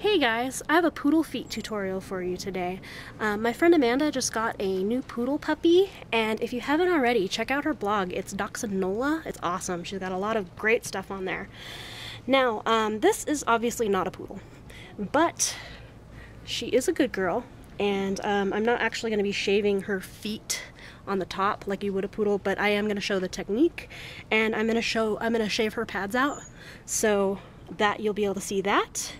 Hey guys, I have a poodle feet tutorial for you today. Um, my friend Amanda just got a new poodle puppy, and if you haven't already, check out her blog. It's Dachshund Nola. It's awesome. She's got a lot of great stuff on there. Now, um, this is obviously not a poodle, but she is a good girl, and um, I'm not actually going to be shaving her feet on the top like you would a poodle, but I am going to show the technique, and I'm going to show, I'm going to shave her pads out, so that you'll be able to see that.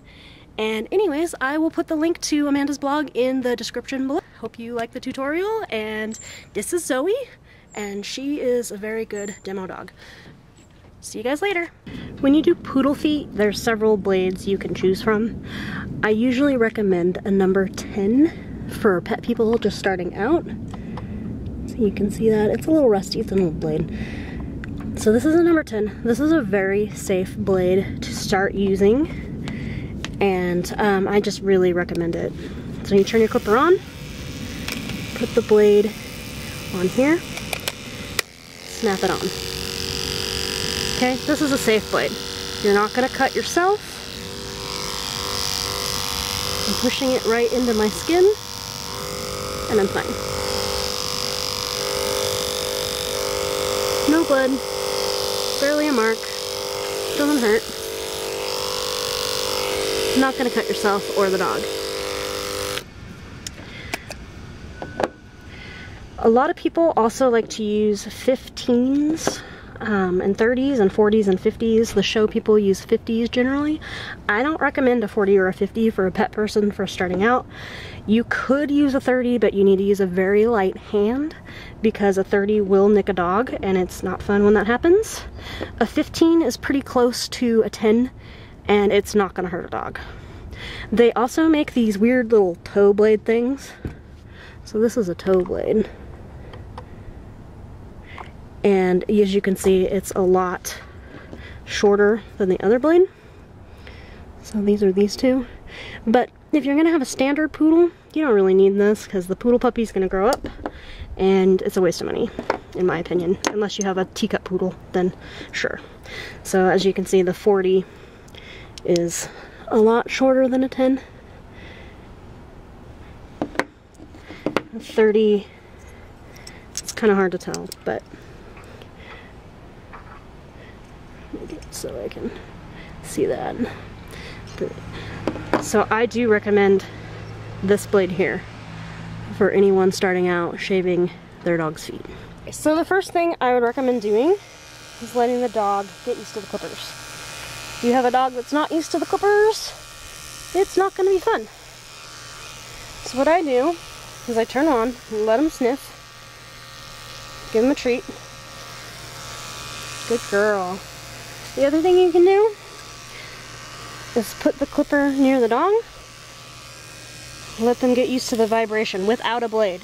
And anyways, I will put the link to Amanda's blog in the description below. Hope you like the tutorial, and this is Zoe, and she is a very good demo dog. See you guys later. When you do poodle feet, there's several blades you can choose from. I usually recommend a number 10 for pet people just starting out. So you can see that. It's a little rusty, it's an old blade. So this is a number 10. This is a very safe blade to start using and um, I just really recommend it. So you turn your clipper on, put the blade on here, snap it on. Okay, this is a safe blade. You're not gonna cut yourself. I'm pushing it right into my skin, and I'm fine. No blood, barely a mark, doesn't hurt not going to cut yourself or the dog. A lot of people also like to use 15s um, and 30s and 40s and 50s. The show people use 50s generally. I don't recommend a 40 or a 50 for a pet person for starting out. You could use a 30, but you need to use a very light hand because a 30 will nick a dog and it's not fun when that happens. A 15 is pretty close to a 10 and it's not gonna hurt a dog. They also make these weird little toe blade things. So this is a toe blade. And as you can see, it's a lot shorter than the other blade. So these are these two. But if you're gonna have a standard poodle, you don't really need this because the poodle puppy's gonna grow up and it's a waste of money, in my opinion. Unless you have a teacup poodle, then sure. So as you can see, the 40 is a lot shorter than a 10. 30, it's kind of hard to tell, but so I can see that. So I do recommend this blade here for anyone starting out shaving their dog's feet. So the first thing I would recommend doing is letting the dog get used to the clippers you have a dog that's not used to the clippers, it's not going to be fun. So what I do is I turn on, let him sniff, give him a treat. Good girl. The other thing you can do is put the clipper near the dog. Let them get used to the vibration without a blade.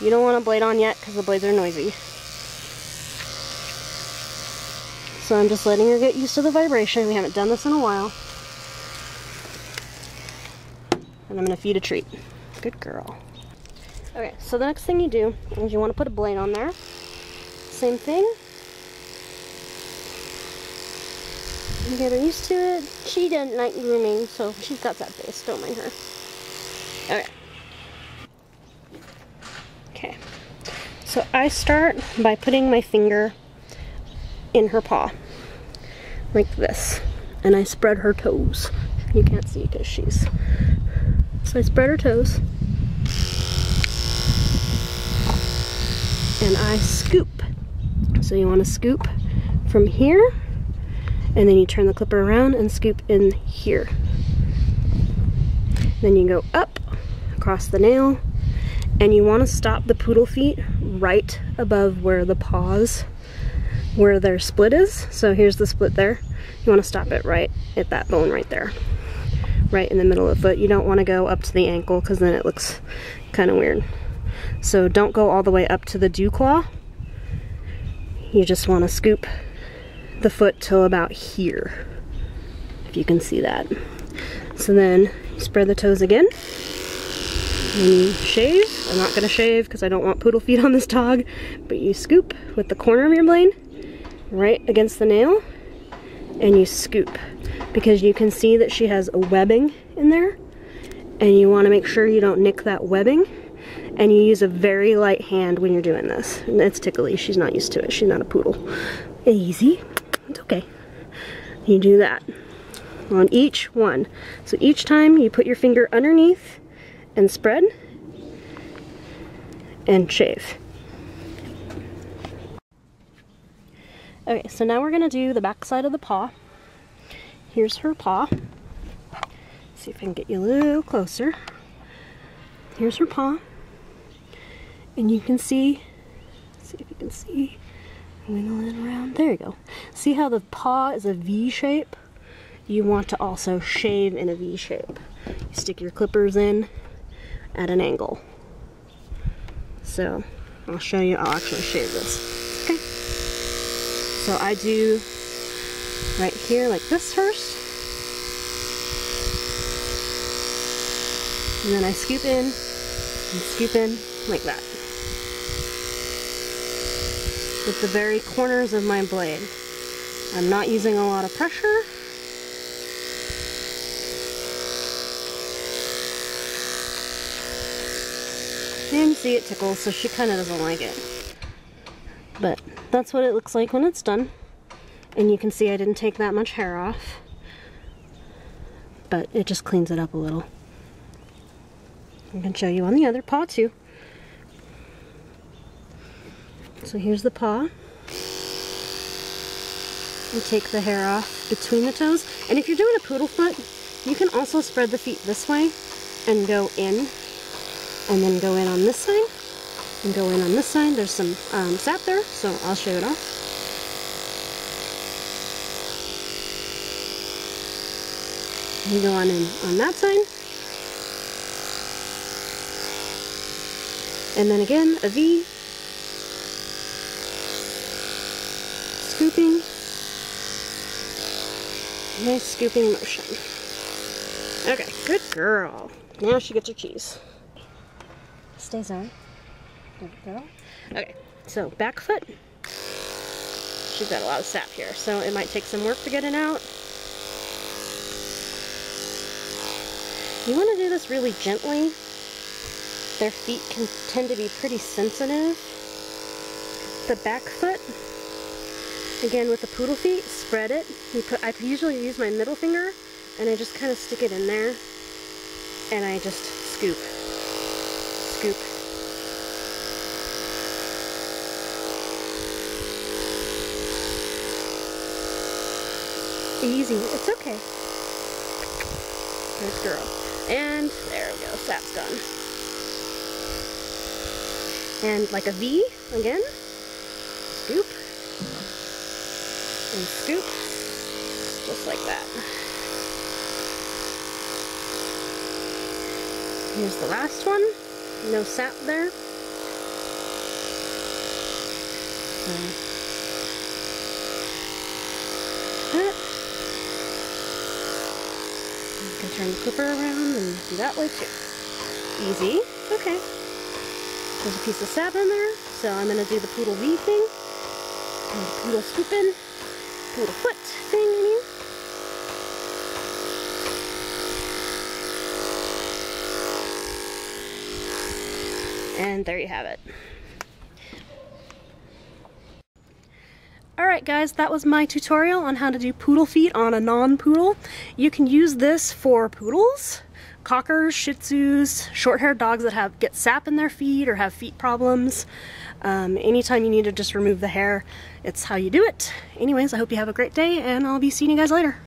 You don't want a blade on yet because the blades are noisy. So I'm just letting her get used to the vibration. We haven't done this in a while. And I'm to feed a treat. Good girl. Okay, so the next thing you do is you want to put a blade on there. Same thing. And get her used to it. She doesn't like grooming, so she's got that face. Don't mind her. Okay. Okay. So I start by putting my finger in her paw. Like this. And I spread her toes. You can't see because she's so I spread her toes. And I scoop. So you want to scoop from here? And then you turn the clipper around and scoop in here. Then you go up across the nail. And you want to stop the poodle feet right above where the paws where their split is. So here's the split there. You want to stop it right at that bone right there. Right in the middle of the foot. You don't want to go up to the ankle because then it looks kind of weird. So don't go all the way up to the dew claw. You just want to scoop the foot till about here. If you can see that. So then spread the toes again. And shave. I'm not going to shave because I don't want poodle feet on this dog. But you scoop with the corner of your blade right against the nail and you scoop. because you can see that she has a webbing in there and you want to make sure you don't nick that webbing and you use a very light hand when you're doing this. And it's tickly, she's not used to it, she's not a poodle. Easy, it's okay. You do that on each one. So each time you put your finger underneath and spread and shave. Okay, so now we're gonna do the back side of the paw. Here's her paw. See if I can get you a little closer. Here's her paw. And you can see, see if you can see, wiggle it around. There you go. See how the paw is a V shape? You want to also shave in a V shape. You stick your clippers in at an angle. So I'll show you, I'll actually shave this. So I do right here like this first. And then I scoop in and scoop in like that. With the very corners of my blade. I'm not using a lot of pressure. And see it tickles, so she kind of doesn't like it. But that's what it looks like when it's done. And you can see I didn't take that much hair off. But it just cleans it up a little. I can show you on the other paw too. So here's the paw. And take the hair off between the toes. And if you're doing a poodle foot, you can also spread the feet this way and go in and then go in on this side and go in on this side. There's some um, sap there, so I'll show it off. You go on in on that side. And then again, a V. Scooping. Nice scooping motion. Okay, good girl. Now she gets her cheese stays on. Okay, so back foot. She's got a lot of sap here, so it might take some work to get it out. You want to do this really gently. Their feet can tend to be pretty sensitive. The back foot, again with the poodle feet, spread it. You put, I usually use my middle finger and I just kind of stick it in there and I just scoop scoop. Easy, it's okay. Good girl. And there we go, sap's. And like a V again, scoop, and scoop, just like that. Here's the last one no sap there. So, that. You can turn the clipper around and do that way too. Easy. Okay. There's a piece of sap in there, so I'm going to do the poodle V thing. And the poodle scooping, poodle foot thing, I mean. And there you have it. Guys, that was my tutorial on how to do poodle feet on a non-poodle. You can use this for poodles, cockers, shih tzus, short-haired dogs that have get sap in their feet or have feet problems. Um, anytime you need to just remove the hair, it's how you do it. Anyways, I hope you have a great day and I'll be seeing you guys later.